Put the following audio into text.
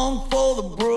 song for the bro